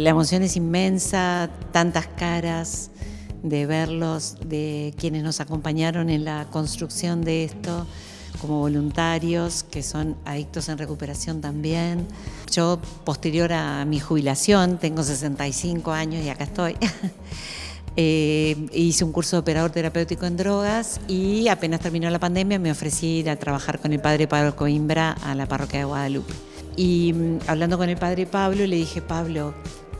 la emoción es inmensa, tantas caras de verlos, de quienes nos acompañaron en la construcción de esto como voluntarios que son adictos en recuperación también. Yo, posterior a mi jubilación, tengo 65 años y acá estoy. Eh, hice un curso de operador terapéutico en drogas y apenas terminó la pandemia me ofrecí ir a trabajar con el padre Pablo Coimbra a la parroquia de Guadalupe. Y mm, hablando con el padre Pablo le dije, Pablo,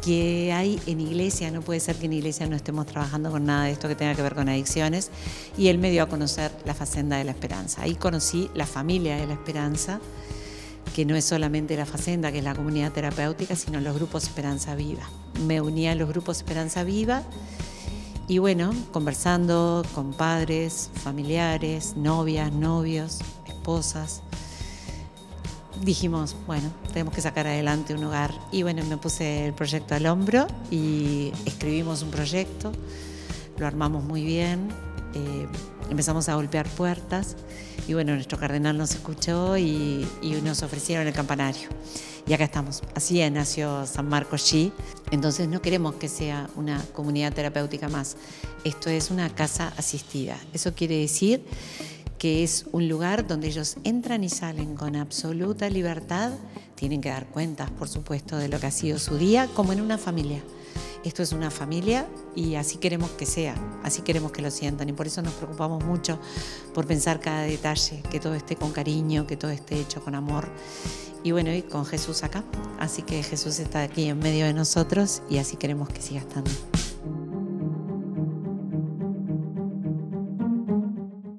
¿qué hay en iglesia, no puede ser que en iglesia no estemos trabajando con nada de esto que tenga que ver con adicciones. Y él me dio a conocer la Facenda de la Esperanza. Ahí conocí la familia de la Esperanza, que no es solamente la Facenda, que es la comunidad terapéutica, sino los grupos Esperanza Viva. Me uní a los grupos Esperanza Viva y bueno, conversando con padres, familiares, novias, novios, esposas, dijimos, bueno, tenemos que sacar adelante un hogar. Y bueno, me puse el proyecto al hombro y escribimos un proyecto, lo armamos muy bien, eh, empezamos a golpear puertas y bueno, nuestro cardenal nos escuchó y, y nos ofrecieron el campanario y acá estamos. Así nació San Marcos G. Entonces no queremos que sea una comunidad terapéutica más. Esto es una casa asistida. Eso quiere decir que es un lugar donde ellos entran y salen con absoluta libertad. Tienen que dar cuentas, por supuesto, de lo que ha sido su día, como en una familia. Esto es una familia y así queremos que sea, así queremos que lo sientan y por eso nos preocupamos mucho por pensar cada detalle, que todo esté con cariño, que todo esté hecho con amor y bueno, y con Jesús acá. Así que Jesús está aquí en medio de nosotros y así queremos que siga estando.